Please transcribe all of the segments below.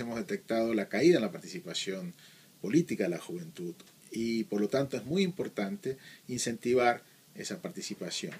hemos detectado la caída en la participación política de la juventud y por lo tanto es muy importante incentivar esa participación.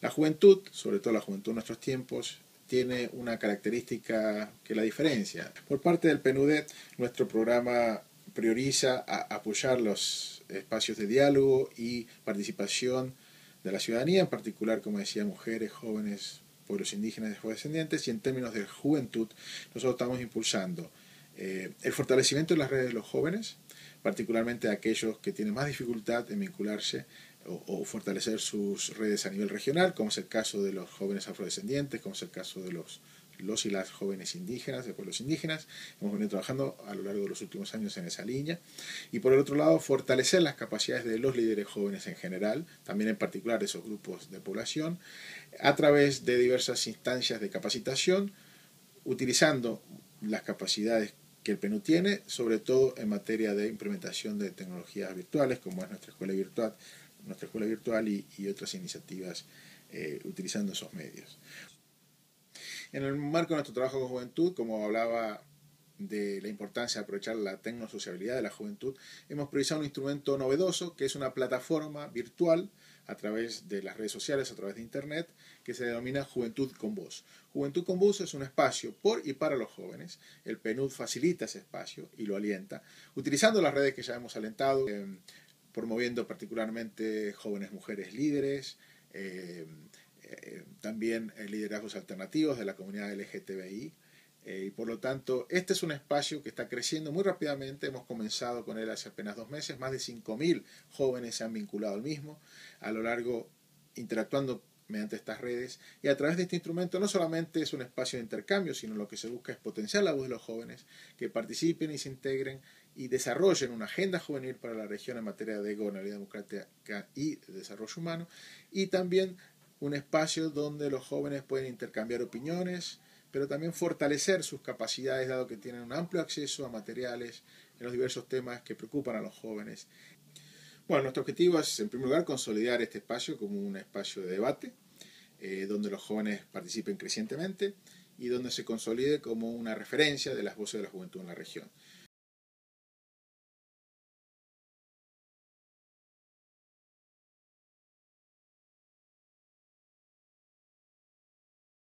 La juventud, sobre todo la juventud de nuestros tiempos, tiene una característica que la diferencia. Por parte del PNUD, nuestro programa prioriza apoyar los espacios de diálogo y participación de la ciudadanía, en particular, como decía, mujeres, jóvenes, pueblos indígenas y descendientes, y en términos de juventud, nosotros estamos impulsando eh, el fortalecimiento de las redes de los jóvenes, particularmente aquellos que tienen más dificultad en vincularse o, fortalecer sus redes a nivel regional, como es el caso de los jóvenes afrodescendientes, como es el caso de los, los y las jóvenes indígenas, de pueblos indígenas. Hemos venido trabajando a lo largo de los últimos años en esa línea. Y por el otro lado, fortalecer las capacidades de los líderes jóvenes en general, también en particular esos grupos de población, a través de diversas instancias de capacitación, utilizando las capacidades que el PNU tiene, sobre todo en materia de implementación de tecnologías virtuales, como es nuestra escuela virtual, nuestra escuela virtual y, otras iniciativas eh, utilizando esos medios. En el marco de nuestro trabajo con juventud, como hablaba de la importancia de aprovechar la tecnosociabilidad de la juventud, hemos priorizado un instrumento novedoso que es una plataforma virtual a través de las redes sociales, a través de Internet, que se denomina Juventud con Voz. Juventud con Voz es un espacio por y para los jóvenes. El PNUD facilita ese espacio y lo alienta, utilizando las redes que ya hemos alentado, eh, promoviendo particularmente jóvenes mujeres líderes, eh, eh, también liderazgos alternativos de la comunidad LGTBI. y por lo tanto, este es un espacio que está creciendo muy rápidamente. Hemos comenzado con él hace apenas dos meses. Más de 5.000 jóvenes se han vinculado al mismo a lo largo interactuando mediante estas redes y a través de este instrumento no solamente es un espacio de intercambio, sino lo que se busca es potenciar la voz de los jóvenes, que participen y se integren y desarrollen una agenda juvenil para la región en materia de gobernabilidad democrática y de desarrollo humano y también un espacio donde los jóvenes pueden intercambiar opiniones, pero también fortalecer sus capacidades dado que tienen un amplio acceso a materiales en los diversos temas que preocupan a los jóvenes bueno, nuestro objetivo es, en primer lugar, consolidar este espacio como un espacio de debate, eh, donde los jóvenes participen crecientemente y donde se consolide como una referencia de las voces de la juventud en la región.